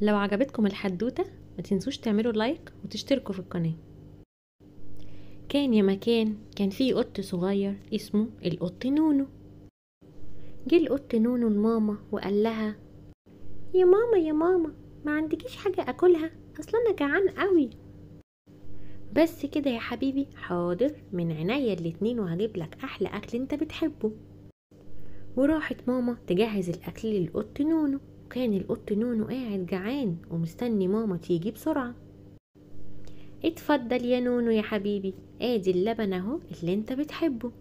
لو عجبتكم الحدوتة ما تنسوش تعملوا لايك وتشتركوا في القناة. كان يا مكان كان في قط صغير اسمه القط نونو. جه القط نونو لماما وقال لها يا ماما يا ماما ما عندكيش حاجة أكلها؟ أصلا أنا جعان قوي بس كده يا حبيبي حاضر من عينيا الاتنين وهجيب لك أحلى أكل أنت بتحبه. وراحت ماما تجهز الأكل للقط نونو. وكان القط نونو قاعد جعان ومستني ماما تيجي بسرعة. اتفضل يا نونو يا حبيبي ادي اللبن اهو اللي انت بتحبه.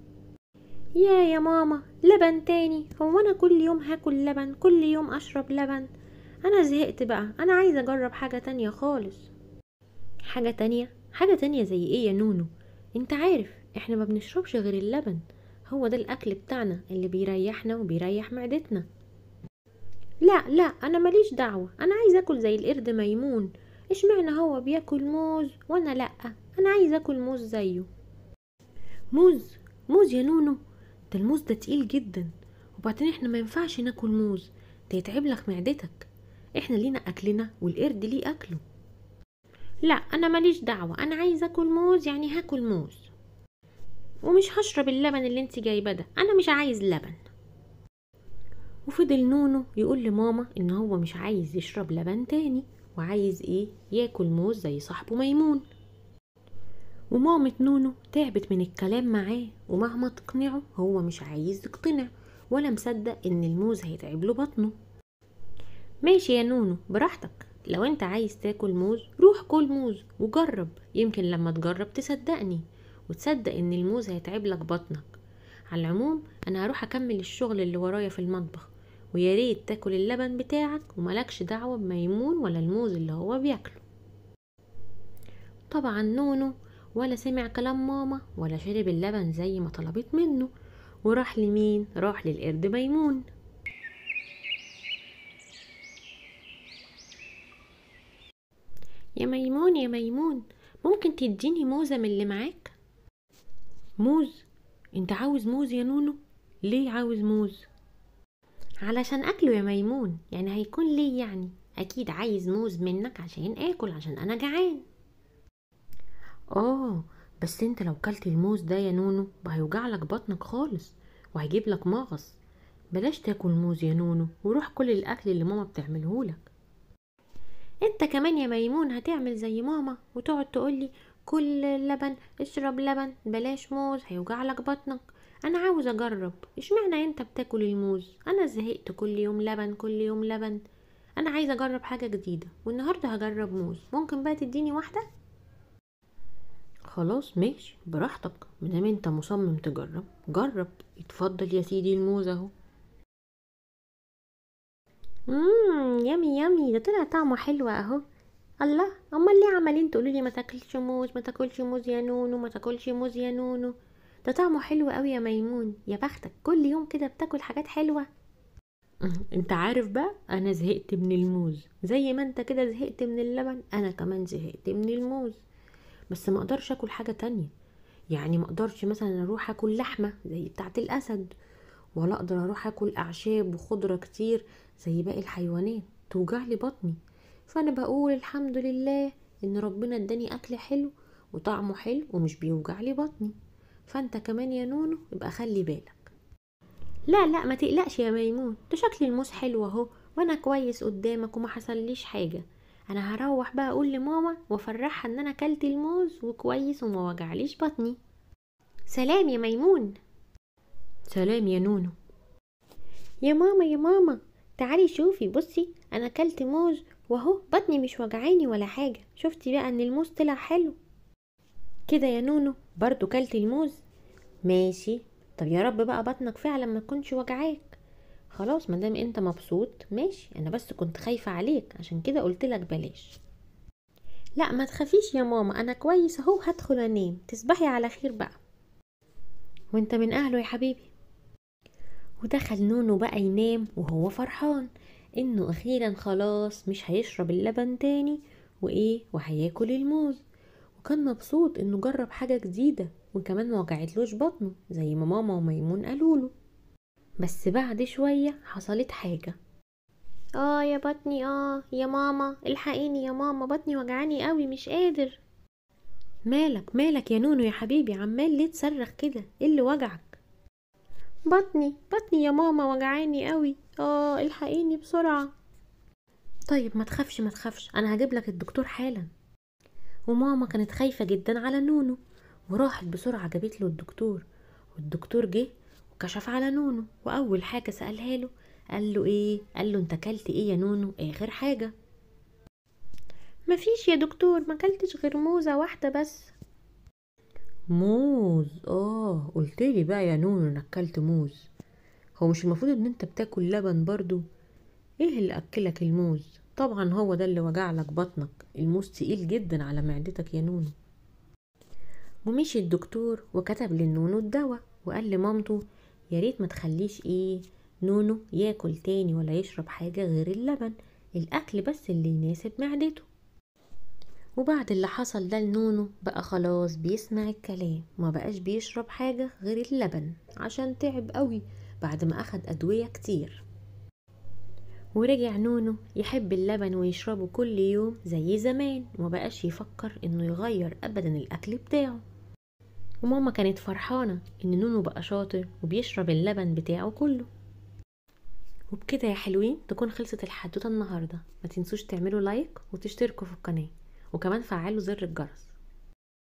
يا يا ماما لبن تاني. هو أنا كل يوم هاكل لبن كل يوم اشرب لبن؟ أنا زهقت بقى أنا عايزة اجرب حاجة تانية خالص. حاجة تانية؟ حاجة تانية زي إيه يا نونو؟ انت عارف إحنا ما بنشربش غير اللبن. هو ده الأكل بتاعنا اللي بيريحنا وبيريح معدتنا. لا لا أنا ماليش دعوة. أنا عايزه آكل زي القرد ميمون. اشمعنى هو بياكل موز وأنا لأ؟ أنا عايزه آكل موز زيه. موز موز يا نونو. ده الموز ده تقيل جدا. وبعدين إحنا ما ينفعش ناكل موز. ده يتعب لك معدتك. إحنا لينا أكلنا والقرد ليه أكله. لأ أنا ماليش دعوة. أنا عايزه آكل موز يعني هاكل موز. ومش هشرب اللبن اللي انت جايبة ده. أنا مش عايز لبن. وفضل نونو يقول لماما إن هو مش عايز يشرب لبن تاني وعايز إيه؟ ياكل موز زي صاحبه ميمون. ومامة نونو تعبت من الكلام معاه ومهما تقنعه هو مش عايز يقتنع ولا مصدق إن الموز هيتعب له بطنه. ماشي يا نونو براحتك. لو أنت عايز تاكل موز روح كل موز وجرب. يمكن لما تجرب تصدقني وتصدق إن الموز هيتعب لك بطنك. على العموم أنا هروح أكمل الشغل اللي ورايا في المطبخ. ويا ريت تاكل اللبن بتاعك وملكش دعوة بميمون ولا الموز اللي هو بياكله. طبعا نونو ولا سمع كلام ماما ولا شرب اللبن زي ما طلبت منه وراح لمين؟ راح للقرد ميمون. يا ميمون يا ميمون ممكن تديني موزة من اللي معاك؟ موز؟ انت عاوز موز يا نونو؟ ليه عاوز موز؟ علشان أكله يا ميمون. يعني هيكون ليه يعني؟ أكيد عايز موز منك عشان آكل عشان أنا جعان. آه بس أنت لو كلت الموز ده يا نونو هيوجع لك بطنك خالص وهيجيب لك مغص. بلاش تاكل موز يا نونو وروح كل الأكل اللي ماما بتعمله لك. أنت كمان يا ميمون هتعمل زي ماما وتقعد تقولي كل لبن اشرب لبن بلاش موز هيوجع لك بطنك. أنا عاوز أجرب. اشمعنى أنت بتاكل الموز؟ أنا زهقت كل يوم لبن كل يوم لبن. أنا عايزه أجرب حاجة جديدة. والنهاردة هجرب موز. ممكن بقى تديني واحدة؟ خلاص ماشي. براحتك. مادام أنت مصمم تجرب جرب. اتفضل يا سيدي الموز أهو. امم yummy yummy ده طلع طعمه حلو أهو. الله امال ليه عمالين تقولوا لي ما تاكلش موز ما تاكلش موز يا نونو ما تاكلش موز يا نونو. ده طعمه حلو قوي يا ميمون. يا بختك كل يوم كده بتاكل حاجات حلوة. انت عارف بقى أنا زهقت من الموز. زي ما انت كده زهقت من اللبن أنا كمان زهقت من الموز. بس ما أقدرش اكل حاجة تانية. يعني ما أقدرش مثلا أروح اكل لحمة زي بتاعة الأسد ولا أقدر أروح اكل أعشاب وخضرة كتير زي باقي الحيوانات. توجع لي بطني. فأنا بقول الحمد لله إن ربنا إداني أكل حلو وطعمه حلو ومش بيوجع لي بطني. فأنت كمان يا نونو يبقى خلي بالك. لا لا ما تقلقش يا ميمون. ده شكل الموز حلو أهو وأنا كويس قدامك وما حصليش حاجة. أنا هروح بقى أقول لماما وأفرحها إن أنا أكلت الموز وكويس وما وجعليش بطني. سلام يا ميمون. سلام يا نونو. يا ماما يا ماما. تعالي شوفي بصي أنا أكلت موز وأهو بطني مش وجعاني ولا حاجة. شفتي بقى إن الموز طلع حلو. كده يا نونو برضو كلت الموز؟ ماشي. طب يا رب بقى بطنك فعلا ما تكونش وجعاك. خلاص مادام أنت مبسوط ماشي. أنا بس كنت خايفة عليك عشان كده قلتلك بلاش. لا ما تخافيش يا ماما أنا كويس أهو هدخل أنام. تصبحي على خير بقى. وأنت من أهله يا حبيبي. ودخل نونو بقى ينام وهو فرحان إنه أخيرا خلاص مش هيشرب اللبن تاني وإيه وهياكل الموز. وكان مبسوط إنه جرب حاجة جديدة وكمان موجعتلوش بطنه زي ما ماما وميمون قالوله بس بعد شوية حصلت حاجة. آه يا بطني آه يا ماما الحقيني يا ماما بطني وجعاني قوي مش قادر. مالك مالك يا نونو يا حبيبي؟ عمال ليه تصرخ كده إيه اللي وجعك؟ بطني بطني يا ماما وجعاني قوي. آه الحقيني بسرعة. طيب ما تخافش ما تخافش. أنا هجيب لك الدكتور حالا. وماما كانت خايفة جدا على نونو. وراحت بسرعة جابت له الدكتور. والدكتور جه وكشف على نونو. وأول حاجة سألها له قال له إيه؟ قال له أنت كلت إيه يا نونو؟ اخر حاجة؟ مفيش يا دكتور ما كلتش غير موزه واحدة بس. موز. آه قلتلي بقى يا نونو إنك كلت موز. هو مش المفروض إن أنت بتاكل لبن برضو؟ إيه اللي أكلك الموز؟ طبعا هو ده اللي وجعلك بطنك. الموز تقيل جدا على معدتك يا نونو. ومشي الدكتور وكتب لنونو الدواء وقال لمامته يا ريت ما تخليش إيه نونو ياكل تاني ولا يشرب حاجة غير اللبن. الأكل بس اللي يناسب معدته. وبعد اللي حصل ده لنونو بقى خلاص بيسمع الكلام ما بقاش بيشرب حاجة غير اللبن عشان تعب قوي بعد ما أخد أدوية كتير. ورجع نونو يحب اللبن ويشربه كل يوم زي زمان وما بقاش يفكر إنه يغير ابدا الأكل بتاعه. وماما كانت فرحانة إن نونو بقى شاطر وبيشرب اللبن بتاعه كله. وبكده يا حلوين تكون خلصت الحدوتة النهاردة. ما تنسوش تعملوا like وتشتركوا في القناة. وكمان فعلوا زر الجرس.